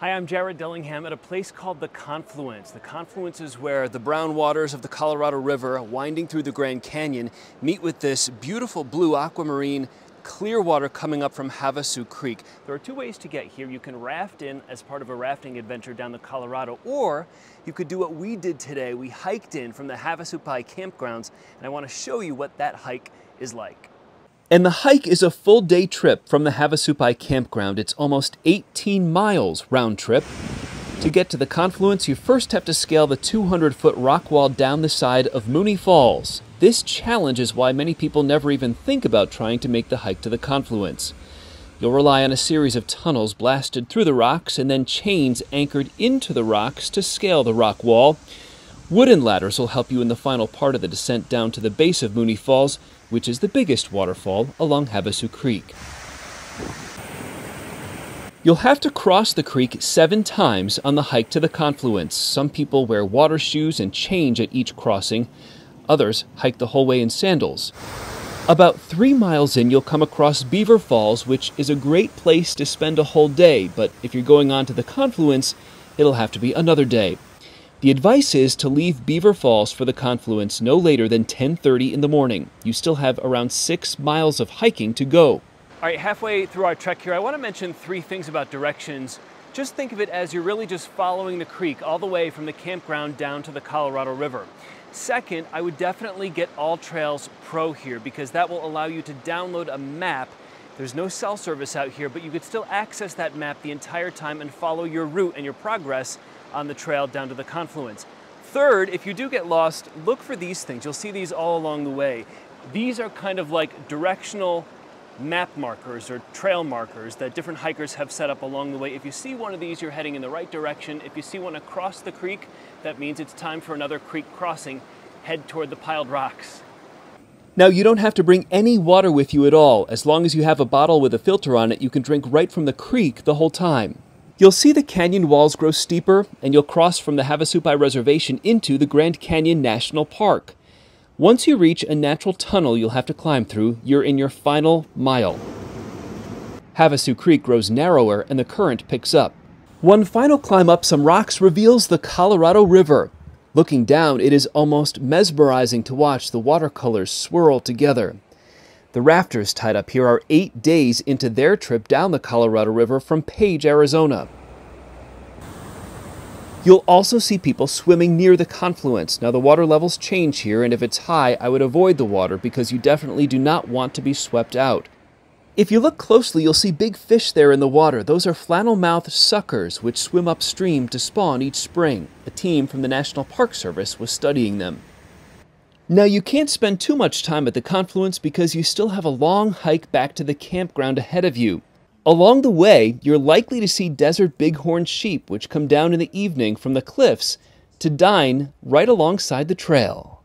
Hi, I'm Jared Dillingham at a place called the Confluence. The Confluence is where the brown waters of the Colorado River, winding through the Grand Canyon, meet with this beautiful blue aquamarine clear water coming up from Havasu Creek. There are two ways to get here. You can raft in as part of a rafting adventure down the Colorado, or you could do what we did today. We hiked in from the Havasupai campgrounds, and I want to show you what that hike is like. And the hike is a full day trip from the Havasupai campground. It's almost 18 miles round trip. To get to the confluence, you first have to scale the 200 foot rock wall down the side of Mooney Falls. This challenge is why many people never even think about trying to make the hike to the confluence. You'll rely on a series of tunnels blasted through the rocks and then chains anchored into the rocks to scale the rock wall. Wooden ladders will help you in the final part of the descent down to the base of Mooney Falls, which is the biggest waterfall along Havasu Creek. You'll have to cross the creek seven times on the hike to the confluence. Some people wear water shoes and change at each crossing. Others hike the whole way in sandals. About three miles in, you'll come across Beaver Falls, which is a great place to spend a whole day, but if you're going on to the confluence, it'll have to be another day. The advice is to leave Beaver Falls for the confluence no later than 10:30 in the morning. You still have around 6 miles of hiking to go. All right, halfway through our trek here, I want to mention three things about directions. Just think of it as you're really just following the creek all the way from the campground down to the Colorado River. Second, I would definitely get AllTrails Pro here because that will allow you to download a map. There's no cell service out here, but you could still access that map the entire time and follow your route and your progress on the trail down to the confluence. Third, if you do get lost, look for these things. You'll see these all along the way. These are kind of like directional map markers or trail markers that different hikers have set up along the way. If you see one of these, you're heading in the right direction. If you see one across the creek, that means it's time for another creek crossing. Head toward the piled rocks. Now, you don't have to bring any water with you at all. As long as you have a bottle with a filter on it, you can drink right from the creek the whole time. You'll see the canyon walls grow steeper, and you'll cross from the Havasupai Reservation into the Grand Canyon National Park. Once you reach a natural tunnel you'll have to climb through, you're in your final mile. Havasu Creek grows narrower and the current picks up. One final climb up some rocks reveals the Colorado River. Looking down, it is almost mesmerizing to watch the watercolors swirl together. The rafters tied up here are eight days into their trip down the Colorado River from Page, Arizona. You'll also see people swimming near the confluence. Now, the water levels change here, and if it's high, I would avoid the water because you definitely do not want to be swept out. If you look closely, you'll see big fish there in the water. Those are flannel-mouthed suckers, which swim upstream to spawn each spring. A team from the National Park Service was studying them. Now, you can't spend too much time at the confluence because you still have a long hike back to the campground ahead of you. Along the way, you're likely to see desert bighorn sheep, which come down in the evening from the cliffs to dine right alongside the trail.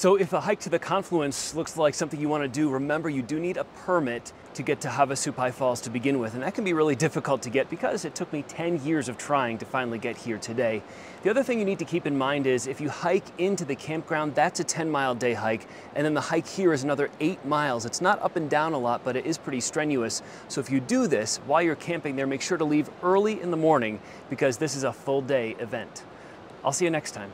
So if a hike to the confluence looks like something you want to do, remember you do need a permit to get to Havasupai Falls to begin with. And that can be really difficult to get because it took me 10 years of trying to finally get here today. The other thing you need to keep in mind is if you hike into the campground, that's a 10 mile day hike. And then the hike here is another eight miles. It's not up and down a lot, but it is pretty strenuous. So if you do this while you're camping there, make sure to leave early in the morning because this is a full day event. I'll see you next time.